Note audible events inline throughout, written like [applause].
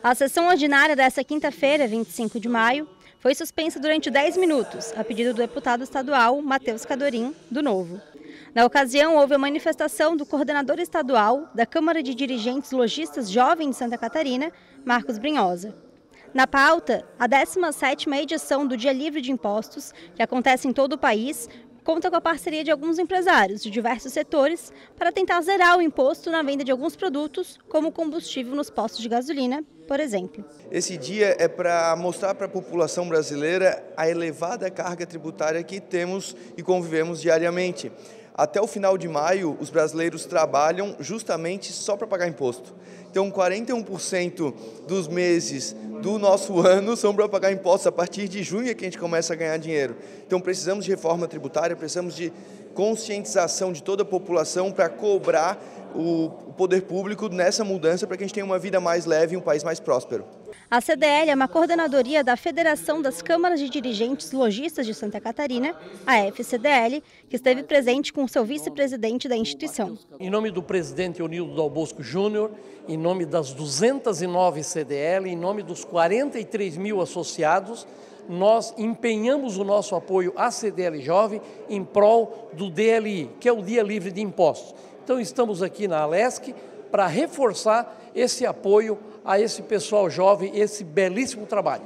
A sessão ordinária desta quinta-feira, 25 de maio, foi suspensa durante 10 minutos, a pedido do deputado estadual Matheus Cadorim, do Novo. Na ocasião, houve a manifestação do coordenador estadual da Câmara de Dirigentes Logistas Jovens de Santa Catarina, Marcos Brinhosa. Na pauta, a 17ª edição do Dia Livre de Impostos, que acontece em todo o país, conta com a parceria de alguns empresários de diversos setores para tentar zerar o imposto na venda de alguns produtos, como combustível nos postos de gasolina, por exemplo. Esse dia é para mostrar para a população brasileira a elevada carga tributária que temos e convivemos diariamente. Até o final de maio, os brasileiros trabalham justamente só para pagar imposto. Então, 41% dos meses do nosso [laughs] ano são para pagar impostos. A partir de junho é que a gente começa a ganhar dinheiro. Então, precisamos de reforma tributária, precisamos de conscientização de toda a população para cobrar o poder público nessa mudança para que a gente tenha uma vida mais leve e um país mais próspero. A CDL é uma coordenadoria da Federação das Câmaras de Dirigentes Logistas de Santa Catarina, a FCDL, que esteve presente com seu vice-presidente da instituição. Em nome do presidente Onildo Dalbosco Júnior, em nome das 209 CDL, em nome dos 43 mil associados, nós empenhamos o nosso apoio à CDL Jovem em prol do DLI, que é o Dia Livre de Impostos. Então estamos aqui na Alesc para reforçar esse apoio a esse pessoal jovem, esse belíssimo trabalho.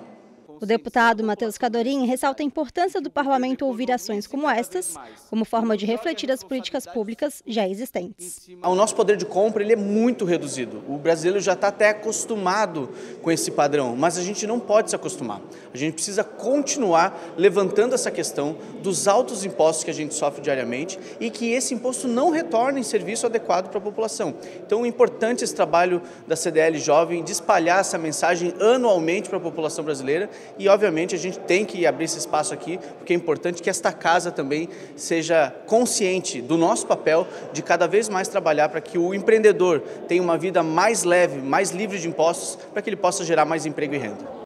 O deputado Matheus Cadorim ressalta a importância do parlamento ouvir ações como estas, como forma de refletir as políticas públicas já existentes. O nosso poder de compra ele é muito reduzido. O brasileiro já está até acostumado com esse padrão, mas a gente não pode se acostumar. A gente precisa continuar levantando essa questão dos altos impostos que a gente sofre diariamente e que esse imposto não retorne em serviço adequado para a população. Então é importante esse trabalho da CDL Jovem de espalhar essa mensagem anualmente para a população brasileira e, obviamente, a gente tem que abrir esse espaço aqui, porque é importante que esta casa também seja consciente do nosso papel de cada vez mais trabalhar para que o empreendedor tenha uma vida mais leve, mais livre de impostos, para que ele possa gerar mais emprego e renda.